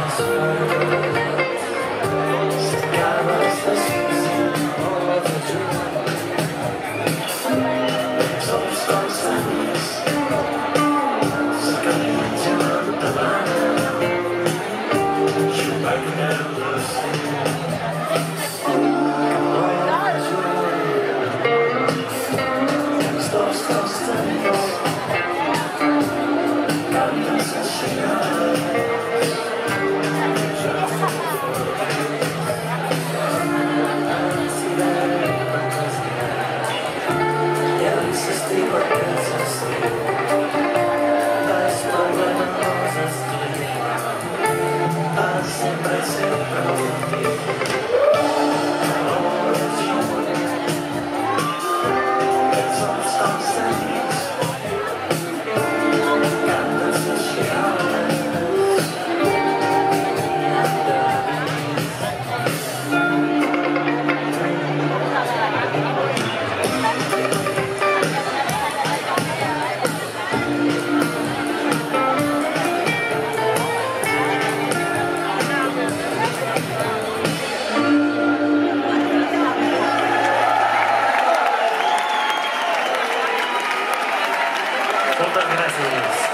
Stop, stop, stop. 本田ペナイスです